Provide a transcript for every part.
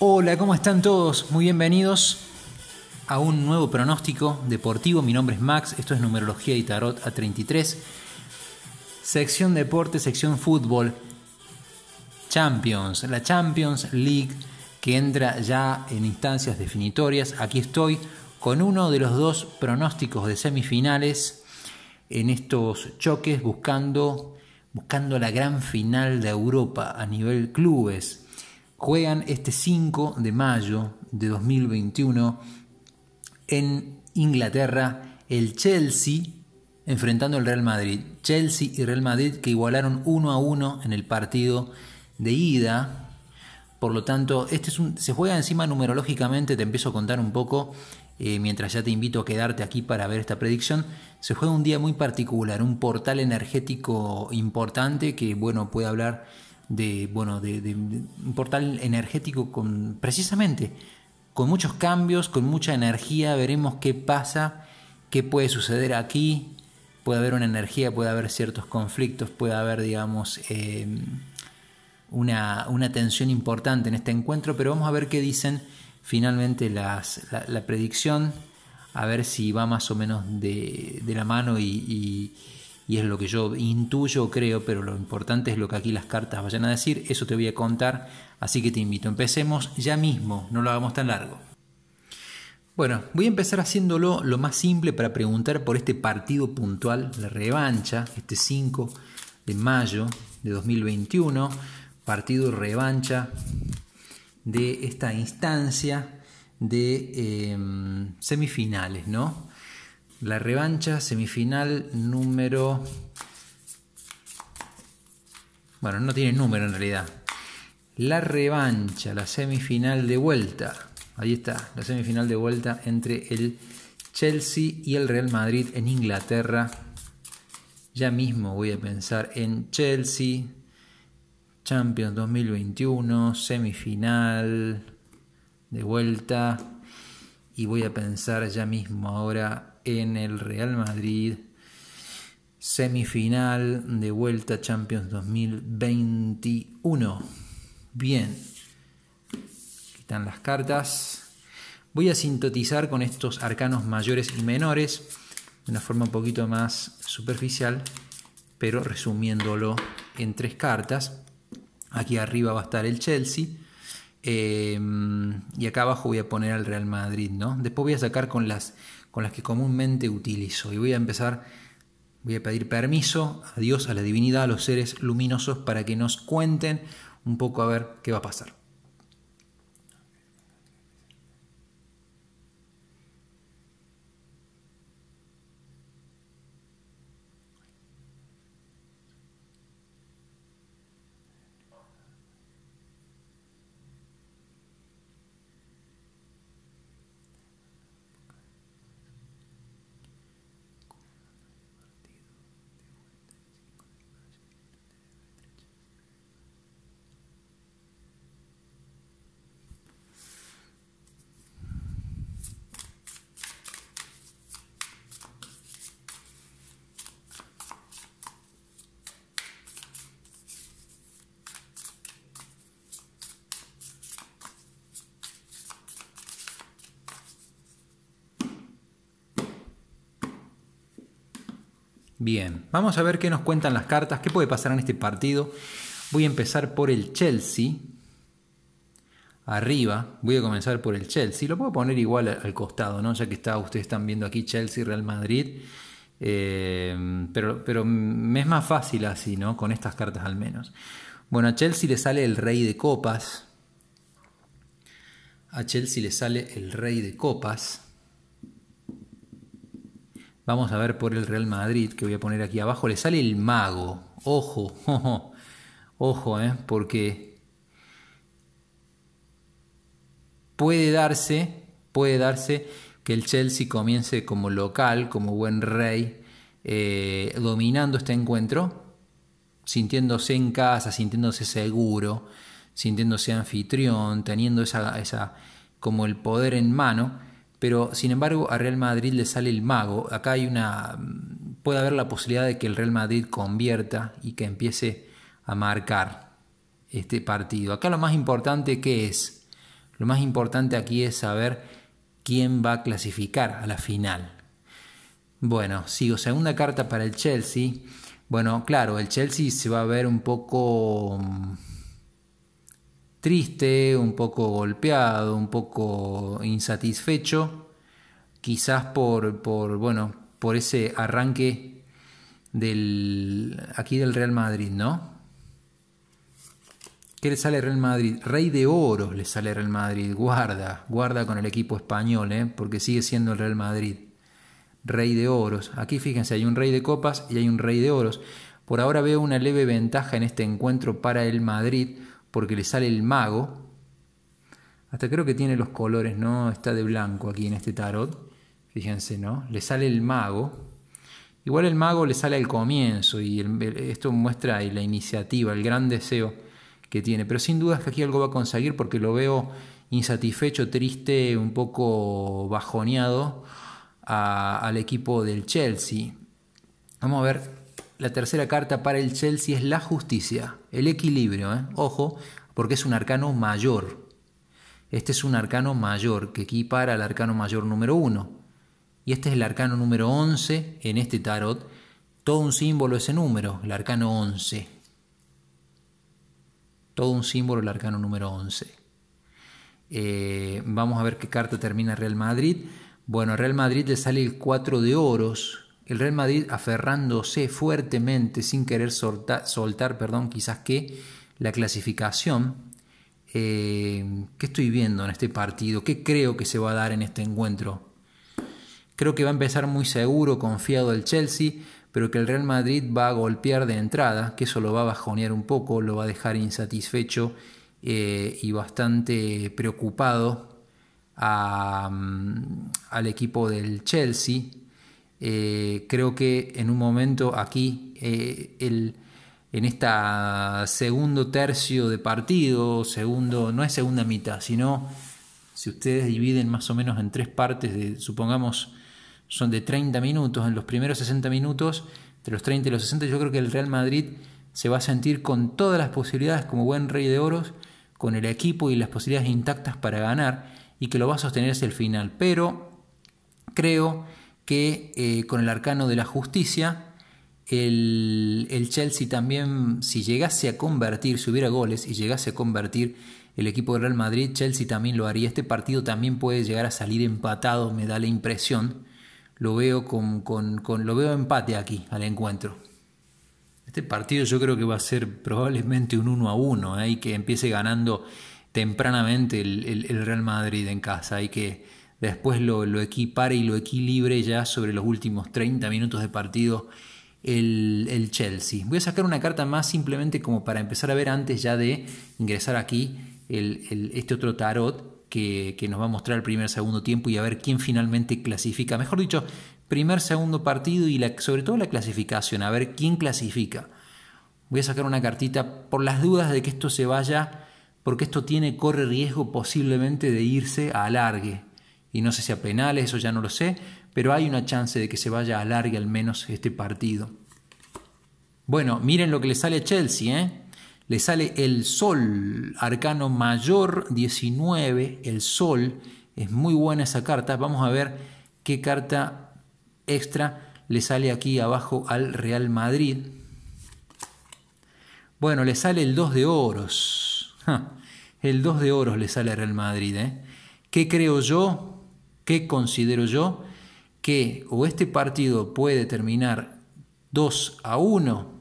Hola, ¿cómo están todos? Muy bienvenidos a un nuevo pronóstico deportivo. Mi nombre es Max, esto es Numerología y Tarot A33. Sección Deporte, sección Fútbol. Champions, la Champions League que entra ya en instancias definitorias. Aquí estoy con uno de los dos pronósticos de semifinales en estos choques buscando, buscando la gran final de Europa a nivel clubes juegan este 5 de mayo de 2021 en Inglaterra el Chelsea enfrentando al Real Madrid. Chelsea y Real Madrid que igualaron 1 a 1 en el partido de ida. Por lo tanto, este es un, se juega encima numerológicamente, te empiezo a contar un poco, eh, mientras ya te invito a quedarte aquí para ver esta predicción. Se juega un día muy particular, un portal energético importante que, bueno, puede hablar de, bueno, de, un portal energético con precisamente con muchos cambios, con mucha energía, veremos qué pasa, qué puede suceder aquí, puede haber una energía, puede haber ciertos conflictos, puede haber, digamos, em, una, una, tensión importante en este encuentro, pero vamos a ver qué dicen finalmente las, la, predicción, a ver si va más o menos de, de la mano y es lo que yo intuyo, creo, pero lo importante es lo que aquí las cartas vayan a decir, eso te voy a contar, así que te invito, empecemos ya mismo, no lo hagamos tan largo. Bueno, voy a empezar haciéndolo lo más simple para preguntar por este partido puntual, la revancha, este 5 de mayo de 2021, partido revancha de esta instancia de em, semifinales, ¿no? La revancha semifinal número... Bueno, no tiene número en realidad. La revancha, la semifinal de vuelta. Ahí está, la semifinal de vuelta entre el Chelsea y el Real Madrid en Inglaterra. Ya mismo voy a pensar en Chelsea, Champions 2021, semifinal de vuelta. Y voy a pensar ya mismo ahora en el Real Madrid, semifinal de vuelta Champions 2021. Bien, están las cartas. Voy a sintetizar con estos arcanos mayores y menores de una forma un poquito más superficial, pero resumiéndolo en tres cartas. Aquí arriba va a estar el Chelsea. Eh, y acá abajo voy a poner al Real Madrid, ¿no? Después voy a sacar con las con las que comúnmente utilizo. Y voy a empezar, voy a pedir permiso a Dios, a la divinidad, a los seres luminosos para que nos cuenten un poco a ver qué va a pasar. Bien, vamos a ver qué nos cuentan las cartas, qué puede pasar en este partido. Voy a empezar por el Chelsea. Arriba, voy a comenzar por el Chelsea. Lo puedo poner igual al costado, ¿no? Ya que ustedes están viendo aquí Chelsea, Real Madrid. Eh, pero, pero me es más fácil así, ¿no? Con estas cartas al menos. Bueno, a Chelsea le sale el Rey de Copas. A Chelsea le sale el Rey de Copas. Vamos a ver por el Real Madrid, que voy a poner aquí abajo. Le sale el mago. Ojo, ojo, ojo, eh, porque puede darse, puede darse que el Chelsea comience como local, como buen rey, eh, dominando este encuentro, sintiéndose en casa, sintiéndose seguro, sintiéndose anfitrión, teniendo esa, esa como el poder en mano pero sin embargo a Real Madrid le sale el mago. Acá hay una puede haber la posibilidad de que el Real Madrid convierta y que empiece a marcar este partido. Acá lo más importante que es Lo más importante aquí es saber quién va a clasificar a la final. Bueno, sigo. Segunda carta para el Chelsea. Bueno, claro, el Chelsea se va a ver un poco mm, triste, un poco golpeado, un poco insatisfecho, quizás por, por bueno, por ese arranque del aquí del Real Madrid, ¿no? ¿Qué le sale Real Madrid? Rey de oros le sale Real Madrid. Guarda, guarda con el equipo español, ¿eh? porque sigue siendo el Real Madrid. Rey de oros. Aquí fíjense, hay un rey de copas y hay un rey de oros. Por ahora veo una leve ventaja en este encuentro para el Madrid, porque le sale el mago. Hasta creo que tiene los colores, ¿no? Está de blanco aquí en este tarot. Fíjense, ¿no? Le sale el mago. Igual el mago le sale al comienzo y esto muestra la iniciativa, el gran deseo que tiene. Pero sin duda es que aquí algo va a conseguir porque lo veo insatisfecho, triste, un poco bajoneado al equipo del Chelsea. Vamos a ver, la tercera carta para el Chelsea es la justicia, el equilibrio. ¿eh? Ojo, porque es un arcano mayor. Este es un arcano mayor que equipara al arcano mayor número 1. Y este es el arcano número 11 en este tarot. Todo un símbolo ese número, el arcano 11 todo un símbolo el arcano número 11. Eh, vamos a ver qué carta termina Real Madrid. Bueno, Real Madrid le sale el 4 de oros. El Real Madrid aferrándose fuertemente, sin querer soltar, perdón, quizás que la clasificación. Eh, ¿Qué estoy viendo en este partido? ¿Qué creo que se va a dar en este encuentro? Creo que va a empezar muy seguro, confiado el Chelsea pero que el Real Madrid va a golpear de entrada, que eso lo va a bajonear un poco, lo va a dejar insatisfecho eh, y bastante preocupado al equipo del Chelsea. Eh, creo que en un momento aquí, eh, en este segundo tercio de partido, segundo, no es segunda mitad, sino si ustedes dividen más o menos en tres partes, supongamos son de 30 minutos. En los primeros 60 minutos, entre los 30 y los 60, yo creo que el Real Madrid se va a sentir con todas las posibilidades como buen rey de oros, con el equipo y las posibilidades intactas para ganar y que lo va a sostener hacia el final. Pero creo que eh, con el arcano de la justicia, el, el, Chelsea también, si llegase a convertir, si hubiera goles y llegase a convertir el equipo del Real Madrid, Chelsea también lo haría. Este partido también puede llegar a salir empatado, me da la impresión lo veo con, lo veo empate aquí al encuentro. Este partido yo creo que va a ser probablemente un 1 a 1, ¿eh? y que empiece ganando tempranamente el, Real Madrid en casa y que después lo, equipare y lo equilibre ya sobre los últimos 30 minutos de partido el, el, Chelsea. Voy a sacar una carta más simplemente como para empezar a ver antes ya de ingresar aquí el, este otro tarot que, nos va a mostrar el primer, segundo tiempo y a ver quién finalmente clasifica. Mejor dicho, primer, segundo partido y sobre todo la clasificación, a ver quién clasifica. Voy a sacar una cartita por las dudas de que esto se vaya, porque esto tiene, corre riesgo posiblemente de irse a alargue. Y no sé si a penales, eso ya no lo sé, pero hay una chance de que se vaya a alargue al menos este partido. Bueno, miren lo que le sale a Chelsea, ¿eh? le sale el Sol, arcano mayor 19, el Sol, es muy buena esa carta, vamos a ver qué carta extra le sale aquí abajo al Real Madrid. Bueno, le sale el 2 de oros, el 2 de oros le sale al Real Madrid. ¿eh? ¿Qué creo yo? ¿Qué considero yo? Que o este partido puede terminar 2 a 1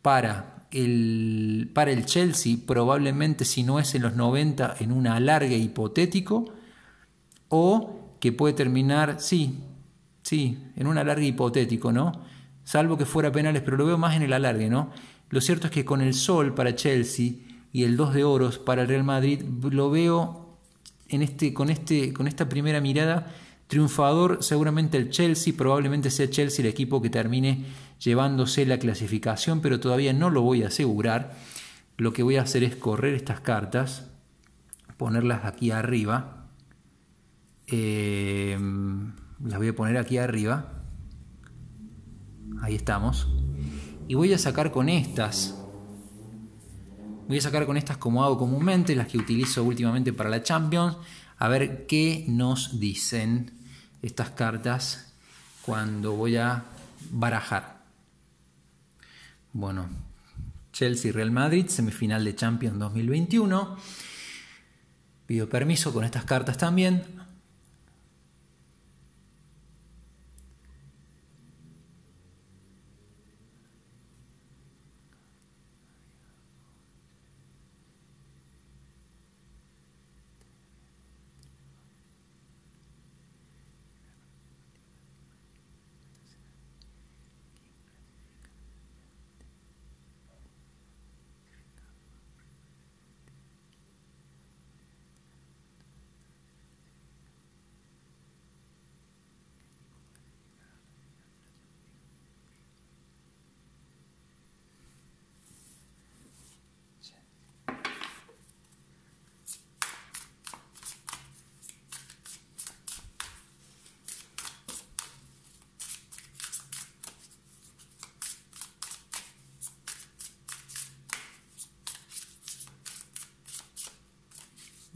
para el, para el Chelsea, probablemente si no es en los 90, en un alargue hipotético, o que puede terminar, sí, sí, en un alargue hipotético, ¿no? Salvo que fuera penales, pero lo veo más en el alargue, ¿no? Lo cierto es que con el sol para Chelsea y el 2 de oros para el Real Madrid, lo veo este, con, este, con esta primera mirada triunfador, seguramente el Chelsea, probablemente sea Chelsea el equipo que termine llevándose la clasificación, pero todavía no lo voy a asegurar. Lo que voy a hacer es correr estas cartas, ponerlas aquí arriba. Eh, las voy a poner aquí arriba. Ahí estamos. Y voy a sacar con estas voy a sacar con estas como hago comúnmente, las que utilizo últimamente para la Champions, a ver qué nos dicen estas cartas cuando voy a barajar. Bueno, Chelsea-Real Madrid, semifinal de Champions 2021. Pido permiso con estas cartas también.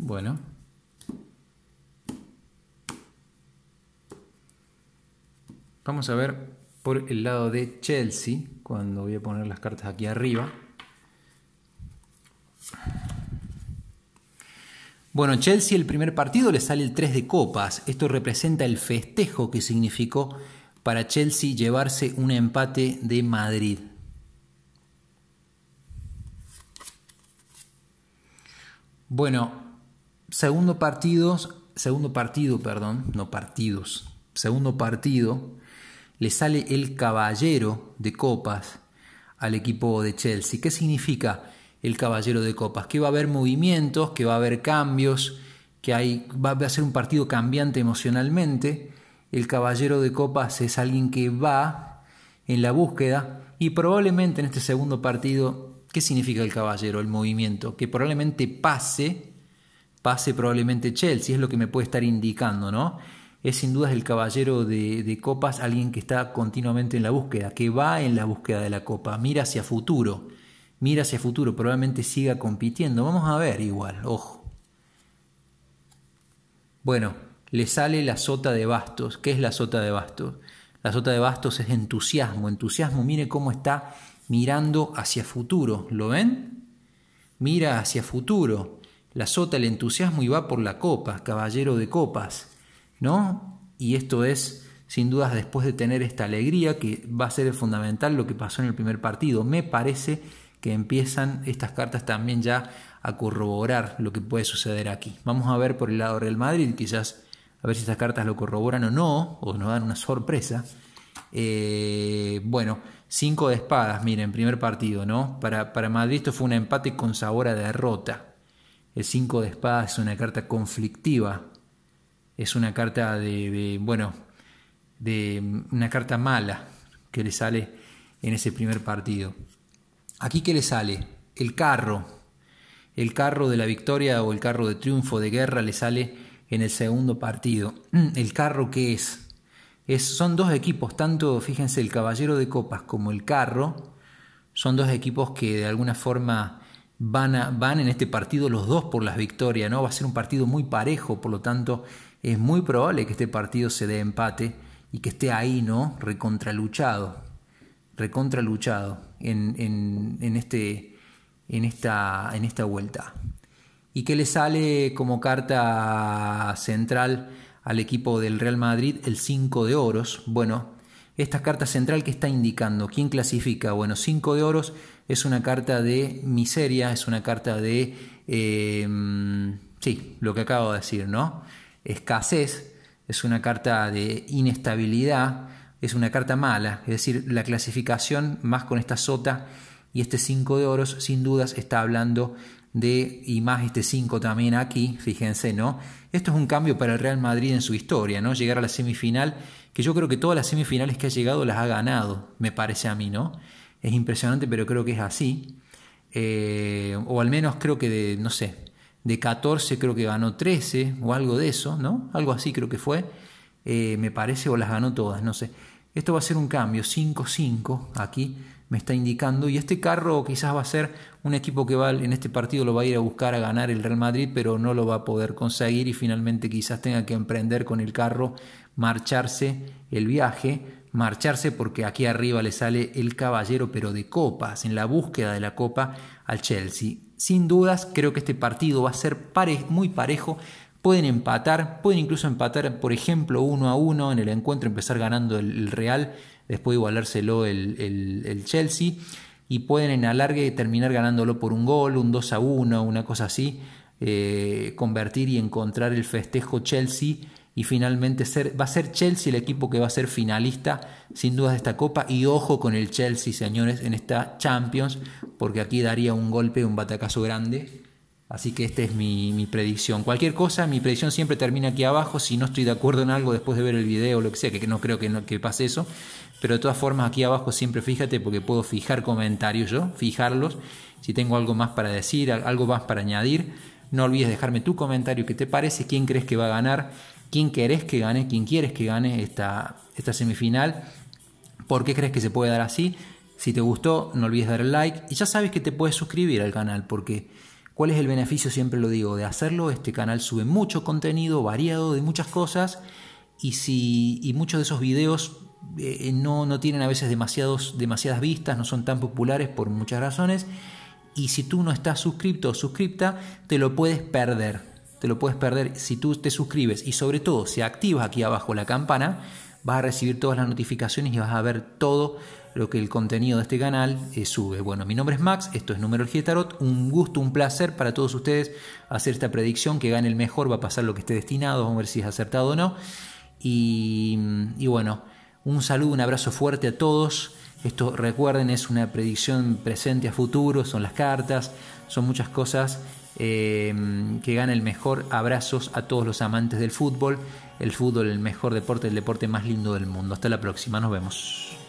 Bueno. Vamos a ver por el lado de Chelsea, cuando voy a poner las cartas aquí arriba. Bueno, Chelsea el primer partido le sale el 3 de copas. Esto representa el festejo que significó para Chelsea llevarse un empate de Madrid. Bueno, segundo partido, segundo partido, perdón, no partidos, segundo partido, le sale el caballero de copas al equipo de Chelsea. ¿Qué significa el caballero de copas? Que va a haber movimientos, que va a haber cambios, que hay, va a ser un partido cambiante emocionalmente. El caballero de copas es alguien que va en la búsqueda y probablemente en este segundo partido, ¿qué significa el caballero? El movimiento, que probablemente pase pase probablemente Chelsea, es lo que me puede estar indicando, ¿no? Es sin duda el caballero de, copas, alguien que está continuamente en la búsqueda, que va en la búsqueda de la copa, mira hacia futuro, mira hacia futuro, probablemente siga compitiendo. Vamos a ver igual, ojo. Bueno, le sale la sota de bastos. ¿Qué es la sota de bastos? La sota de bastos es entusiasmo, entusiasmo, mire cómo está mirando hacia futuro, ¿lo ven? Mira hacia futuro la sota el entusiasmo y va por la copa, caballero de copas, ¿no? Y esto es, sin dudas, después de tener esta alegría, que va a ser fundamental lo que pasó en el primer partido. Me parece que empiezan estas cartas también ya a corroborar lo que puede suceder aquí. Vamos a ver por el lado Real Madrid, quizás a ver si estas cartas lo corroboran o no, o nos dan una sorpresa. Eh, bueno, cinco de espadas, miren, primer partido, ¿no? Para, para Madrid esto fue un empate con sabor a derrota. El 5 de espadas es una carta conflictiva, es una carta de, bueno, de una carta mala que le sale en ese primer partido. Aquí qué le sale? El carro. El carro de la victoria o el carro de triunfo de guerra le sale en el segundo partido. El carro qué es? es son dos equipos, tanto fíjense el caballero de copas como el carro, son dos equipos que de alguna forma van, van en este partido los dos por las victorias, ¿no? Va a ser un partido muy parejo, por lo tanto es muy probable que este partido se dé empate y que esté ahí, ¿no? Recontraluchado, recontraluchado en, en, este, en, esta, en esta vuelta. ¿Y qué le sale como carta central al equipo del Real Madrid? El 5 de oros. Bueno, esta carta central que está indicando, ¿quién clasifica? Bueno, 5 de oros es una carta de miseria, es una carta de, em, sí, lo que acabo de decir, ¿no? Escasez, es una carta de inestabilidad, es una carta mala, es decir, la clasificación más con esta sota y este 5 de oros, sin dudas está hablando de, y más este 5 también aquí, fíjense, ¿no? Esto es un cambio para el Real Madrid en su historia, ¿no? Llegar a la semifinal, que yo creo que todas las semifinales que ha llegado las ha ganado, me parece a mí, ¿no? Es impresionante, pero creo que es así. Eh, o al menos creo que de, no sé, de 14 creo que ganó 13 o algo de eso, ¿no? Algo así creo que fue. Eh, me parece, o las ganó todas, no sé. Esto va a ser un cambio, 5-5 aquí, me está indicando. Y este carro quizás va a ser un equipo que va en este partido lo va a ir a buscar a ganar el Real Madrid, pero no lo va a poder conseguir y finalmente quizás tenga que emprender con el carro, marcharse el viaje, marcharse porque aquí arriba le sale el caballero, pero de copas, en la búsqueda de la copa al Chelsea. Sin dudas, creo que este partido va a ser muy parejo. Pueden empatar, pueden incluso empatar, por ejemplo, uno a uno en el encuentro, empezar ganando el Real después igualárselo el, el, Chelsea y pueden en alargue terminar ganándolo por un gol, un 2 a 1, una cosa así, eh, convertir y encontrar el festejo Chelsea y finalmente va a ser Chelsea el equipo que va a ser finalista sin dudas de esta copa y ojo con el Chelsea señores en esta Champions porque aquí daría un golpe, un batacazo grande Así que esta es mi, predicción. Cualquier cosa, mi predicción siempre termina aquí abajo. Si no estoy de acuerdo en algo después de ver el video o lo que sea, que no creo que, que pase eso. Pero de todas formas, aquí abajo siempre fíjate porque puedo fijar comentarios yo, fijarlos. Si tengo algo más para decir, algo más para añadir, no olvides dejarme tu comentario. ¿Qué te parece? ¿Quién crees que va a ganar? ¿Quién querés que gane? ¿Quién quieres que gane esta, esta semifinal? ¿Por qué crees que se puede dar así? Si te gustó, no olvides dar like. Y ya sabes que te puedes suscribir al canal porque ¿Cuál es el beneficio? Siempre lo digo, de hacerlo. Este canal sube mucho contenido variado de muchas cosas y, si, y muchos de esos videos eh, no, no, tienen a veces demasiados, demasiadas vistas, no son tan populares por muchas razones. Y si tú no estás suscrito o suscripta, te lo puedes perder. Te lo puedes perder si tú te suscribes y sobre todo si activas aquí abajo la campana, vas a recibir todas las notificaciones y vas a ver todo lo que el contenido de este canal eh, sube. Bueno, mi nombre es Max, esto es Numerología Tarot, un gusto, un placer para todos ustedes hacer esta predicción, que gane el mejor, va a pasar lo que esté destinado, vamos a ver si es acertado o no. Y, bueno, un saludo, un abrazo fuerte a todos. Esto recuerden, es una predicción presente a futuro, son las cartas, son muchas cosas. Eh, que gane el mejor. Abrazos a todos los amantes del fútbol. El fútbol, el mejor deporte, el deporte más lindo del mundo. Hasta la próxima, nos vemos.